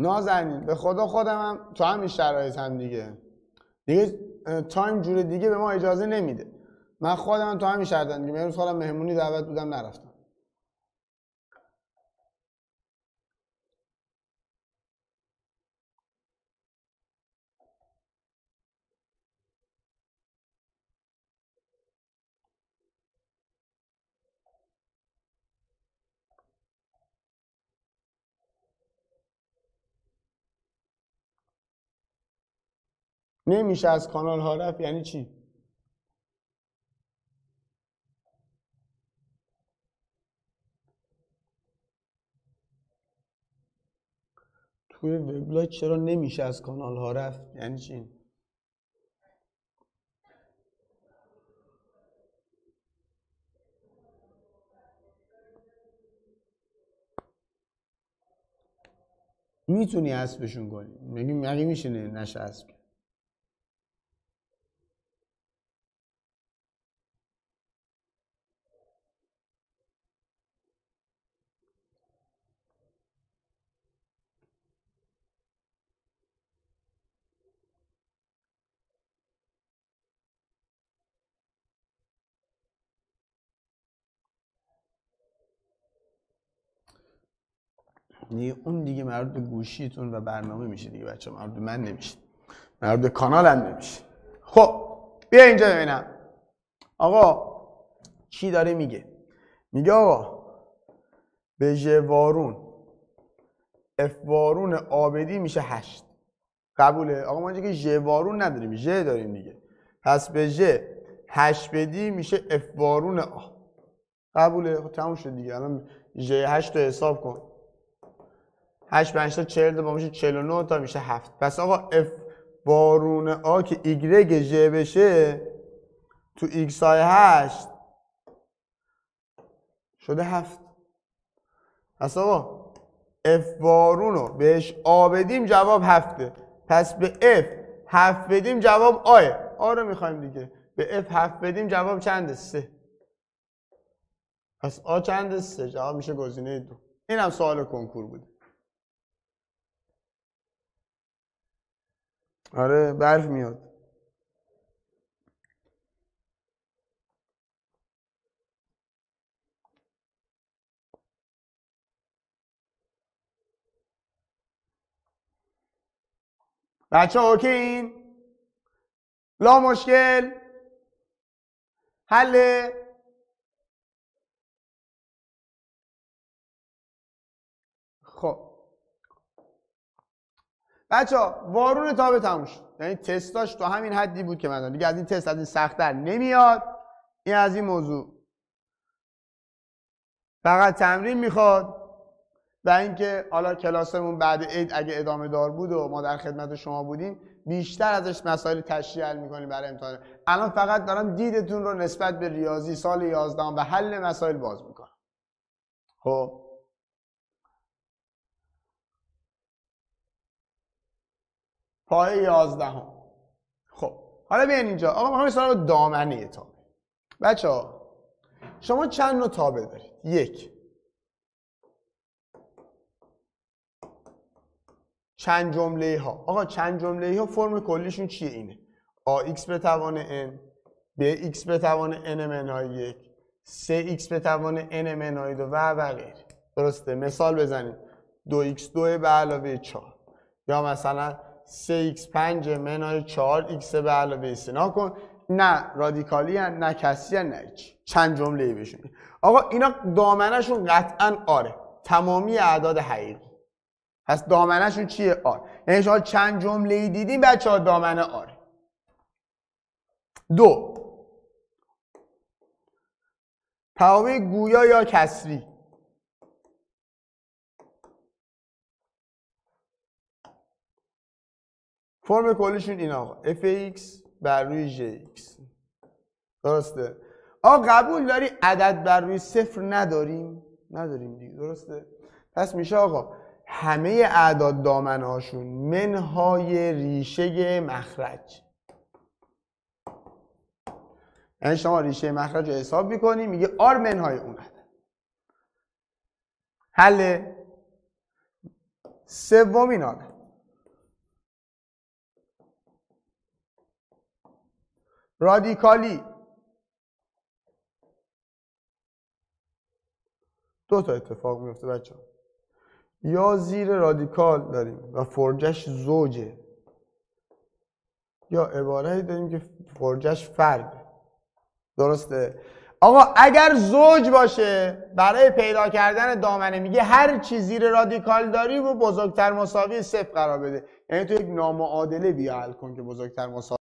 نازنین به خدا خودم هم تو همین شرایط هم دیگه. دیگه تایم جور دیگه به ما اجازه نمیده. من خودم هم تو همین شرایط دیگه. امروز خودم مهمونی دعوت بودم نرفتم. نمیشه از کانال ها رفت یعنی چی؟ توی وبلاگ چرا نمیشه از کانال ها رفت یعنی چی؟ می‌تونی اسبشون کنی مگه میشه نشه اسب دیگه اون دیگه مربوط به گوشیتون و برنامه میشه دیگه بچه مربوط به من نمیشه. مربوط به کانال هم نمیشه. خب بیا اینجا ببینم. آقا چی داره میگه؟ میگه آقا به ژ وارون اف وارون آ بدی میشه هشت. قبوله. آقا ما اینجا که ژ وارون نداریم. ژ داریم دیگه. پس به ژ هشت بدی میشه اف وارون آ. قبوله. خب تموم شد دیگه. الان ژ هشت رو حساب کن. 8 5 تا 40 با میشه 49 تا میشه 7 پس آقا اف بارون آ که ایگرگ ژ بشه تو ایکس های 8 شده 7 پس آقا اف بارون رو بهش آ بدیم جواب هفته. پس به اف هفت بدیم جواب آه آ رو می‌خوایم دیگه. به اف هفت بدیم جواب چنده سه. پس آ چنده سه. جواب میشه گزینه دو. این هم سوال کنکور بوده. آره برف میاد. بچه اوکی این؟ لا مشکل. حله. خب. بچه ها وارون تابه تموم شد. یعنی تستاش تو همین حدی بود که من دیگه از این تست از این سختتر نمیاد. این از این موضوع. فقط تمرین می‌خواد و اینکه حالا کلاسمون بعد عید اگه ادامه دار بود و ما در خدمت شما بودیم بیشتر ازش مسائل تشریح می‌کنیم برای امتحان. الان فقط دارم دیدتون رو نسبت به ریاضی سال 11 و حل مسائل باز می‌کنم. خب؟ پایه 11 خب حالا بیاین اینجا. آقا می‌خوام سراغ دامنه تابه بچه ها شما چند نوع تابه دارید؟ یک. چند جمله ها؟ آقا چند جمله ها؟ فرم کلیشون چیه اینه؟ AX به توان n BX به توان n منهای یک 3x به توان n منهای دو و و غیره درسته؟ مثال بزنید 2x2 به علاوه 4 یا مثلا 3x5 منهای 4x به علاوه 3 کن. نه رادیکالی هن نه کسی هن نه چی چند جمله بهشون آقا اینا دامنشون قطعا آره. تمامی اعداد حقیقی. پس دامنشون چیه؟ آر. یعنی شما چند جمله ای دیدین بچه ها دامنه آره دو. توابع گویا یا کسری. فرم کلیشون این آقا. Fx بر روی jx درسته. آقا قبول داری عدد بر روی صفر نداریم؟ نداریم دیگه. درسته. پس میشه آقا همه اعداد دامنه هاشون منهای ریشه مخرج. یعنی شما ریشه مخرج رو حساب می‌کنی میگه آر منهای اون عدد. حل سومین حالت رادیکالی. دو تا اتفاق میفته بچه. یا زیر رادیکال داریم و فرجش زوجه. یا عبارتی داریم که فرجش فرد. درسته؟ آقا اگر زوج باشه برای پیدا کردن دامنه میگه هر چی زیر رادیکال داری و بزرگتر مساوی صفر قرار بده. یعنی تو یک نامعادله بیا حل کن که بزرگتر مساوی